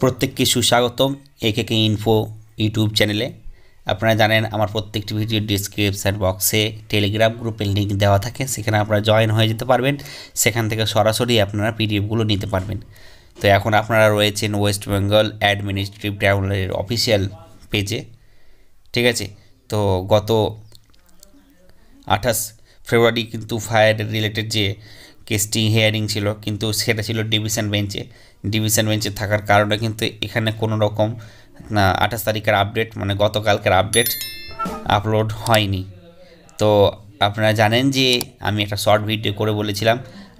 প্রত্যেককে সুস্বাগতম একে কে ইনফো ইউটিউব চ্যানেলে। আপনারা জানেন আমার প্রত্যেকটি ভিডিও ডিসক্রিপশান বক্সে, টেলিগ্রাম গ্রুপের লিঙ্ক দেওয়া থাকে, সেখানে আপনারা জয়েন হয়ে যেতে পারবেন। সেখান থেকে সরাসরি আপনারা পিডিএফগুলো নিতে পারবেন। তো এখন আপনারা রয়েছেন ওয়েস্ট বেঙ্গল অ্যাডমিনিস্ট্রেটিভ ট্রাইব্যুনালের অফিসিয়াল পেজে, ঠিক আছে? তো গত আঠাশ ফেব্রুয়ারি কিন্তু ফায়ার রিলেটেড যে কেসটি হিয়ারিং ছিল, কিন্তু সেটা ছিল ডিভিশন বেঞ্চে। ডিভিশন বেঞ্চে থাকার কারণে কিন্তু এখানে কোনো রকম আঠাশ তারিখের আপডেট মানে গতকালকের আপডেট আপলোড হয়নি। তো আপনারা জানেন যে আমি একটা শর্ট ভিডিও করে বলেছিলাম,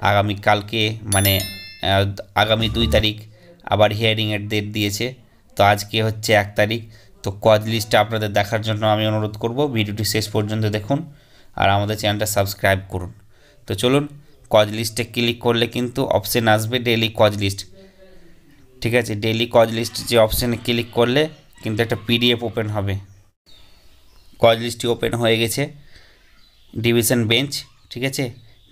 আগামী কালকে মানে আগামী দুই তারিখ আবার হিয়ারিংয়ের ডেট দিয়েছে। তো আজকে হচ্ছে এক তারিখ। তো কজ লিস্টটা আপনাদের দেখার জন্য আমি অনুরোধ করব। ভিডিওটি শেষ পর্যন্ত দেখুন আর আমাদের চ্যানেলটা সাবস্ক্রাইব করুন। তো চলুন কজ লিস্টে ক্লিক করলে কিন্তু অপশান আসবে ডেলি কজ লিস্ট ঠিক আছে? ডেলি কজ লিস্ট যে অপশানে ক্লিক করলে কিন্তু একটা পিডিএফ ওপেন হবে। কজ লিস্টটি ওপেন হয়ে গেছে। ডিভিশন বেঞ্চ ঠিক আছে?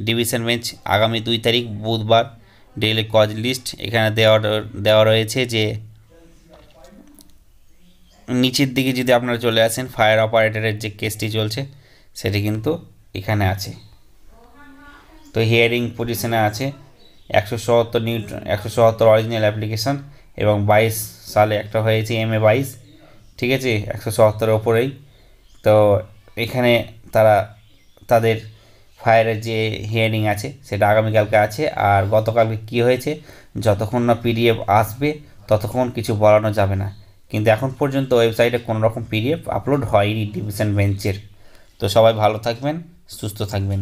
ডিভিশন বেঞ্চ আগামী দুই তারিখ, বুধবার। ডেলি কজ লিস্ট এখানে দেওয়া দেওয়া রয়েছে যে নিচের দিকে যদি আপনারা চলে আসেন ফায়ার অপারেটরের যে কেসটি চলছে, সেটি কিন্তু এখানে আছে। তো হিয়ারিং পজিশনে আছে একশো সত্তর নিউট একশো সত্তর অরিজিনাল অ্যাপ্লিকেশান এবং বাইশ সালে একটা হয়েছে এম এ বাইশ, ঠিক আছে? একশো সত্তরের ওপরেই। তো এখানে তারা তাদের ফায়ারের যে হিয়ারিং আছে সেটা আগামীকালকে আছে। আর গতকালকে কি হয়েছে? যতক্ষণ না পিডিএফ আসবে, ততক্ষণ কিছু বলানো যাবে না। কিন্তু এখন পর্যন্ত ওয়েবসাইটে কোনো রকম পিডিএফ আপলোড হয়নি ডিভিশন বেঞ্চের তো সবাই ভালো থাকবেন, সুস্থ থাকবেন।